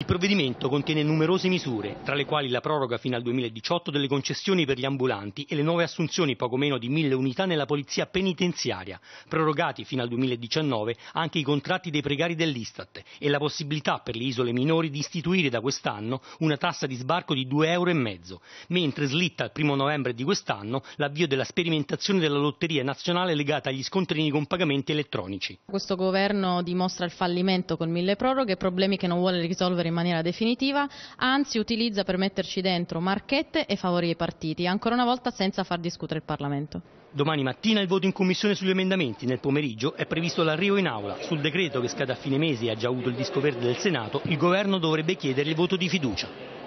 Il provvedimento contiene numerose misure, tra le quali la proroga fino al 2018 delle concessioni per gli ambulanti e le nuove assunzioni poco meno di mille unità nella polizia penitenziaria, prorogati fino al 2019 anche i contratti dei precari dell'Istat e la possibilità per le isole minori di istituire da quest'anno una tassa di sbarco di 2,5 euro, mentre slitta al 1 novembre di quest'anno l'avvio della sperimentazione della lotteria nazionale legata agli scontrini con pagamenti elettronici. Questo governo dimostra il fallimento con mille proroghe, problemi che non vuole risolvere in maniera definitiva, anzi utilizza per metterci dentro marchette e favori ai partiti, ancora una volta senza far discutere il Parlamento. Domani mattina il voto in commissione sugli emendamenti, nel pomeriggio è previsto l'arrivo in aula. Sul decreto che scade a fine mese e ha già avuto il disco verde del Senato, il governo dovrebbe chiedere il voto di fiducia.